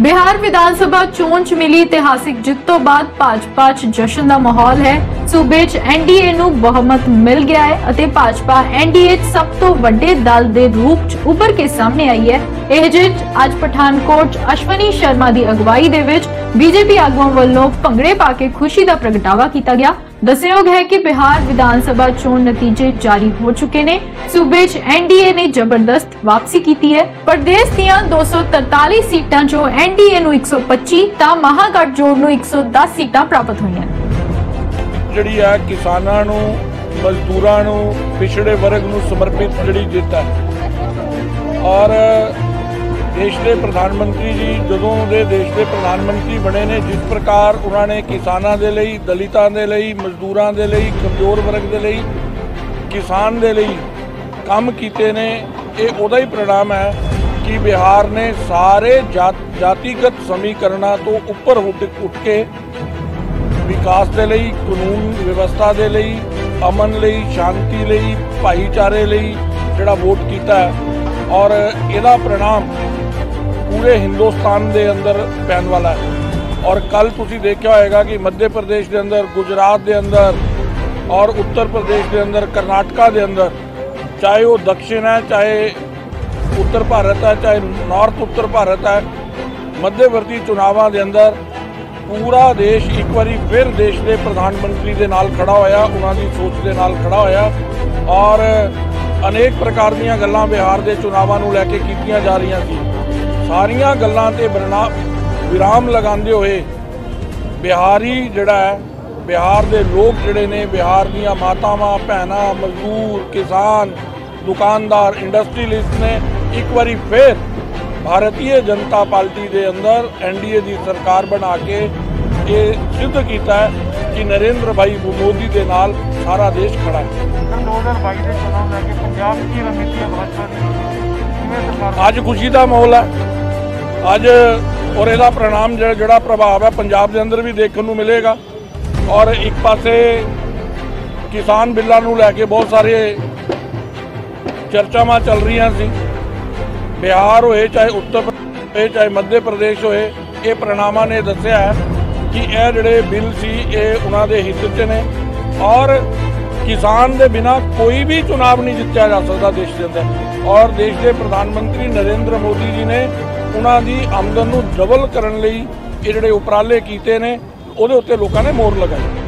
ਬਿਹਾਰ ਵਿਧਾਨ ਸਭਾ ਚੋਣ ਚ ਮਿਲੀ ਇਤਿਹਾਸਿਕ ਜਿੱਤ ਤੋਂ ਬਾਅਦ ਭਾਜਪਾ ਚ ਜਸ਼ਨ ਦਾ ਮਾਹੌਲ ਹੈ। ਸੂਬੇ ਚ ਐਨਡੀਏ ਨੂੰ ਬਹੁਮਤ ਮਿਲ ਗਿਆ ਹੈ ਅਤੇ ਭਾਜਪਾ ਐਨਡੀਏ ਚ ਸਭ ਤੋਂ ਵੱਡੇ ਦਲ ਦੇ ਰੂਪ ਚ ਉੱਭਰ ਕੇ ਸਾਹਮਣੇ ਆਈ ਹੈ। ਇਹ ਜਿੱਤ ਅੱਜ ਪਠਾਨਕੋਟ ਚ ਅਸ਼ਵਨੀ ਸ਼ਰਮਾ ਦੀ ਅਗਵਾਈ ਦੇ ਵਿੱਚ ਬੀਜੇਪੀ ਆਗੂਆਂ ਵੱਲੋਂ ਭੰਗੜੇ ਪਾ ਕੇ ਖੁਸ਼ੀ ਦਾ ਪ੍ਰਗਟਾਵਾ ਕੀਤਾ ਗਿਆ। ਦੱਸਯੋਗ ਹੈ ਕਿ ਬਿਹਾਰ ਵਿਧਾਨ ਸਭਾ ਚੋਣ ਨਤੀਜੇ ਜਾਰੀ ਹੋ ਚੁੱਕੇ ਨੇ। ਸੂਬੇ 'ਚ ਐਨਡੀਏ ਨੇ ਜ਼ਬਰਦਸਤ ਵਾਪਸੀ ਕੀਤੀ ਹੈ। ਪ੍ਰਦੇਸ਼ ਦੀਆਂ 243 ਸੀਟਾਂ 'ਚੋਂ ਐਨਡੀਏ ਨੂੰ 125 ਤਾਂ ਮਹਾਗਠਜੋੜ ਨੂੰ 110 ਸੀਟਾਂ ਪ੍ਰਾਪਤ ਹੋਈਆਂ। ਜਿਹੜੀ ਹੈ ਕਿਸਾਨਾਂ ਨੂੰ, ਮਜ਼ਦੂਰਾਂ ਨੂੰ, ਪਿਛੜੇ ਵਰਗ ਨੂੰ ਸਮਰਪਿਤ ਜਿਹੜੀ ਜਿੱਤ ਹੈ। ਔਰ ਦੇਸ਼ ਦੇ ਪ੍ਰਧਾਨ ਮੰਤਰੀ ਜੀ, ਜਦੋਂ ਦੇ ਦੇਸ਼ ਦੇ ਪ੍ਰਧਾਨ ਮੰਤਰੀ ਬਣੇ ਨੇ, ਜਿਸ ਪ੍ਰਕਾਰ ਉਹਨਾਂ ਨੇ ਕਿਸਾਨਾਂ ਦੇ ਲਈ, ਦਲਿਤਾਂ ਦੇ ਲਈ, ਮਜ਼ਦੂਰਾਂ ਦੇ ਲਈ, ਕਮਜ਼ੋਰ ਵਰਗ ਦੇ ਲਈ, ਕਿਸਾਨ ਦੇ ਲਈ ਕੰਮ ਕੀਤੇ ਨੇ, ਇਹ ਉਹਦਾ ਹੀ ਪ੍ਰਣਾਮ ਹੈ ਕਿ ਬਿਹਾਰ ਨੇ ਸਾਰੇ ਜਾਤ- ਜਾਤੀਗਤ ਸਮੀਕਰਨਾਂ ਤੋਂ ਉੱਪਰ ਉੱਠ ਉੱਠ ਕੇ ਵਿਕਾਸ ਦੇ ਲਈ, ਕਾਨੂੰਨ ਵਿਵਸਥਾ ਦੇ ਲਈ, ਅਮਨ ਲਈ, ਸ਼ਾਂਤੀ ਲਈ, ਭਾਈਚਾਰੇ ਲਈ ਜਿਹੜਾ ਵੋਟ ਕੀਤਾ ਹੈ ਔਰ ਇਹਦਾ ਪ੍ਰਣਾਮ ਪੂਰੇ ਹਿੰਦੁਸਤਾਨ ਦੇ ਅੰਦਰ ਪੈਣ ਵਾਲਾ ਹੈ। ਔਰ ਕੱਲ ਤੁਸੀਂ ਦੇਖਿਆ ਹੋਵੇਗਾ ਕਿ ਮੱਧ ਪ੍ਰਦੇਸ਼ ਦੇ ਅੰਦਰ, ਗੁਜਰਾਤ ਦੇ ਅੰਦਰ ਔਰ ਉੱਤਰ ਪ੍ਰਦੇਸ਼ ਦੇ ਅੰਦਰ, ਕਰਨਾਟਕਾ ਦੇ ਅੰਦਰ, ਚਾਹੇ ਉਹ ਦਕਸ਼ਿਣ ਹੈ, ਚਾਹੇ ਉੱਤਰ ਭਾਰਤ ਹੈ, ਚਾਹੇ ਨਾਰਥ ਉੱਤਰ ਭਾਰਤ ਹੈ, ਮੱਧਵਰਤੀ ਚੁਣਾਵਾਂ ਦੇ ਅੰਦਰ ਪੂਰਾ ਦੇਸ਼ ਇੱਕ ਵਾਰੀ ਫਿਰ ਦੇਸ਼ ਦੇ ਪ੍ਰਧਾਨ ਮੰਤਰੀ ਦੇ ਨਾਲ ਖੜਾ ਹੋਇਆ, ਉਹਨਾਂ ਦੀ ਸੋਚ ਦੇ ਨਾਲ ਖੜਾ ਹੋਇਆ ਔਰ ਅਨੇਕ ਪ੍ਰਕਾਰ ਦੀਆਂ ਗੱਲਾਂ ਬਿਹਾਰ ਦੇ ਚੁਣਾਵਾਂ ਨੂੰ ਲੈ ਕੇ ਕੀਤੀਆਂ ਜਾ ਰਹੀਆਂ ਸੀ। ਸਾਰੀਆਂ ਗੱਲਾਂ ਤੇ ਬਰਨਾ ਵਿਰਾਮ ਲਗਾਉਂਦੇ ਹੋਏ ਬਿਹਾਰੀ ਜਿਹੜਾ ਹੈ ਬਿਹਾਰ ਦੇ ਲੋਕ ਜਿਹੜੇ ਨੇ ਬਿਹਾਰ ਦੀਆਂ ਮਾਤਾਵਾਂ ਭੈਣਾਂ ਮਜ਼ਦੂਰ ਕਿਸਾਨ ਦੁਕਾਨਦਾਰ ਇੰਡਸਟਰੀਲਿਸਟ ਨੇ ਇੱਕ ਵਾਰੀ ਫਿਰ ਭਾਰਤੀ ਜਨਤਾ ਪਾਰਟੀ ਦੇ ਅੰਦਰ ਐਨਡੀਏ ਦੀ ਸਰਕਾਰ ਬਣਾ ਕੇ ਇਹ ਸਿੱਧ ਕੀਤਾ ਹੈ ਕਿ ਨਰਿੰਦਰ ਭਾਈ ਮੋਦੀ ਦੇ ਨਾਲ ਸਾਰਾ ਦੇਸ਼ ਖੜਾ ਹੈ। ਸਰ 2022 ਦੇ ਚੁਣਾਵ ਲੈ ਕੇ ਪੰਜਾਬ ਦੀ ਰਣਨੀਤੀ ਹੈ ਭਾਜਪਾ ਦੀ ਕਿਵੇਂ ਸਰਕਾਰ ਅੱਜ ਖੁਸ਼ੀ ਦਾ ਮਾਹੌਲ ਹੈ। ਅੱਜ ਔਰ ਇਹਦਾ ਪ੍ਰਣਾਮ ਜਿਹੜਾ ਪ੍ਰਭਾਵ ਹੈ, ਪੰਜਾਬ ਦੇ ਅੰਦਰ ਵੀ ਦੇਖਣ ਨੂੰ ਮਿਲੇਗਾ। ਔਰ ਇੱਕ ਪਾਸੇ ਕਿਸਾਨ ਬਿੱਲਾਂ ਨੂੰ ਲੈ ਕੇ ਬਹੁਤ ਸਾਰੇ ਚਰਚਾਵਾਂ ਚੱਲ ਰਹੀਆਂ ਸੀ। ਬਿਹਾਰ ਹੋਏ, ਚਾਹੇ ਉੱਤਰ ਪ੍ਰਦੇਸ਼ ਚਾਹੇ ਮੱਧ ਪ੍ਰਦੇਸ਼ ਹੋਏ, ਇਹ ਪ੍ਰਣਾਮਾਂ ਨੇ ਦੱਸਿਆ ਹੈ ਕਿ ਇਹ ਜਿਹੜੇ ਬਿੱਲ ਸੀ, ਇਹ ਉਹਨਾਂ ਦੇ ਹਿੱਤ 'ਚ ਨੇ। ਔਰ ਕਿਸਾਨ ਦੇ ਬਿਨਾ ਕੋਈ ਵੀ ਚੁਣਾਵ ਨਹੀਂ ਜਿੱਤਿਆ ਜਾ ਸਕਦਾ ਦੇਸ਼ ਦੇ ਅੰਦਰ। ਔਰ ਦੇਸ਼ ਦੇ ਪ੍ਰਧਾਨ ਮੰਤਰੀ ਨਰਿੰਦਰ ਮੋਦੀ ਜੀ ਨੇ ਉਹਨਾਂ ਦੀ ਆਮਦਨ ਨੂੰ ਡਬਲ ਕਰਨ ਲਈ ਇਹ ਜਿਹੜੇ ਉਪਰਾਲੇ ਕੀਤੇ ਨੇ, ਉਹਦੇ ਉੱਤੇ ਲੋਕਾਂ ਨੇ ਮੋਹਰ ਲਗਾਈ।